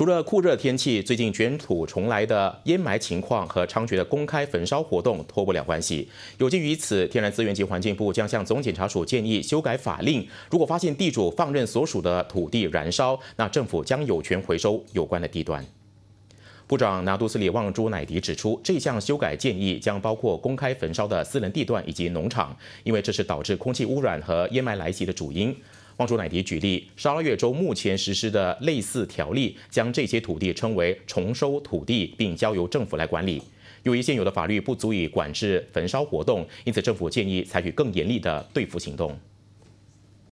除了酷热天气，最近卷土重来的烟霾情况和猖獗的公开焚烧活动脱不了关系。有鉴于此，天然资源及环境部将向总检察署建议修改法令，如果发现地主放任所属的土地燃烧，那政府将有权回收有关的地段。部长拿督斯里旺朱乃迪指出，这项修改建议将包括公开焚烧的私人地段以及农场，因为这是导致空气污染和烟霾来袭的主因。帮助乃迪举例，沙拉越州目前实施的类似条例，将这些土地称为重收土地，并交由政府来管理。由于现有的法律不足以管制焚烧活动，因此政府建议采取更严厉的对付行动。